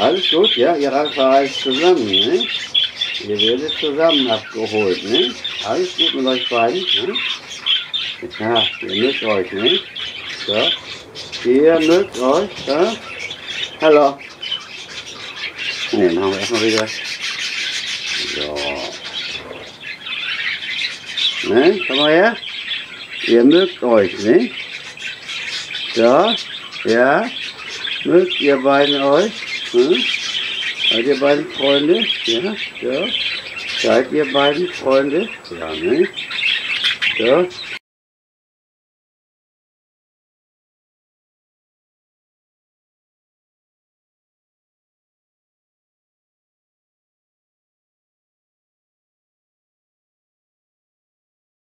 Alles gut, ja? Ihr verreist zusammen, ne? Ihr werdet zusammen abgeholt, ne? Alles gut mit euch beiden, ne? Ja, ihr mögt euch, ne? Ja? Ihr mögt euch, ja? Hallo. Ne, haben wir erstmal wieder. So. Ne, komm mal her. Ihr mögt euch, ne? Ja, ja. Mögt ihr beiden euch? Hm? Seid ihr beiden Freunde? Ja, ja. Seid ihr beiden Freunde? Ja, ne? Ja.